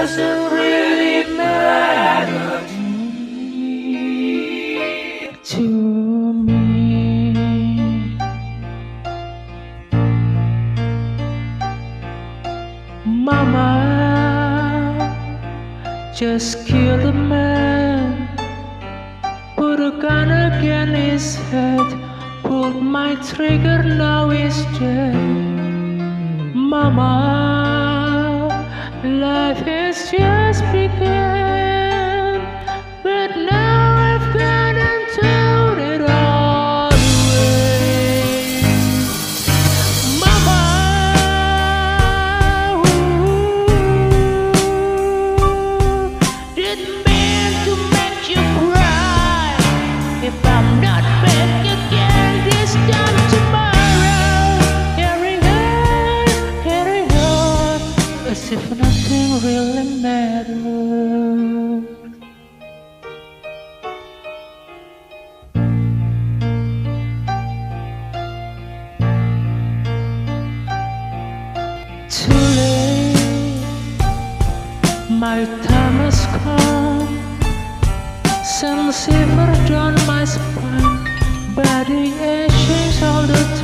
Doesn't really matter to me. Mama, just kill the man. Put a gun against his head. Pulled my trigger, now he's dead. Mama, life has just begun. But now I've gone and thrown it all away. Mama, ooh, didn't mean to make you cry. If I'm not back again this time tomorrow, carry on, carry on, as if really mattered. Too late, my time has come. Some shiver down my spine, body aches all the time.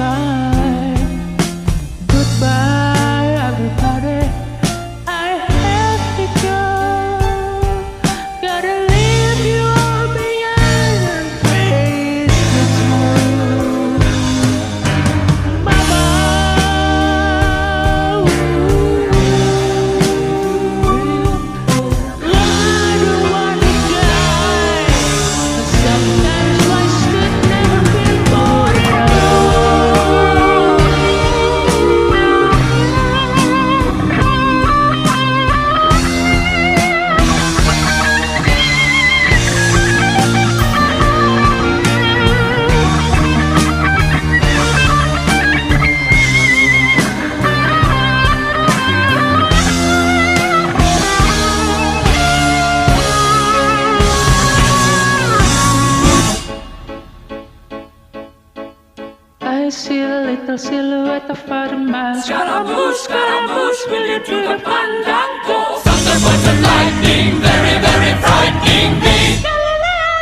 A little silhouette of Spider-Man. Scaramouche, Scaramouche, will you do the fandango? Thunderbolts and lightning, very, very frightening me.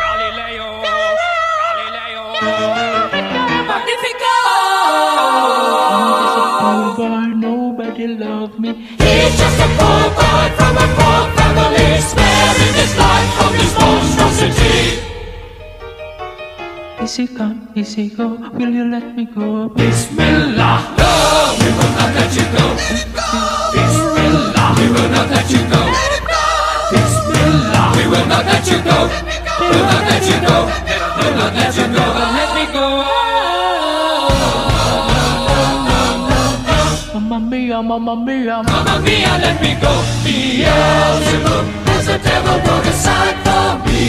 Galileo, Galileo, Magnifico! Poor boy, nobody loved me. He's just a poor boy from a poor Easy come, easy go, will you let me go? Bismillah, no, we will not let you go. Let him go. Bismillah, we will not let you go. Let him go. Bismillah, we will not let you go. We Will not let you go. Will not let you go. Let me go. Mamma mia, mamma mia, Mamma mia, let me go. Beelzebub has the devil put aside for me,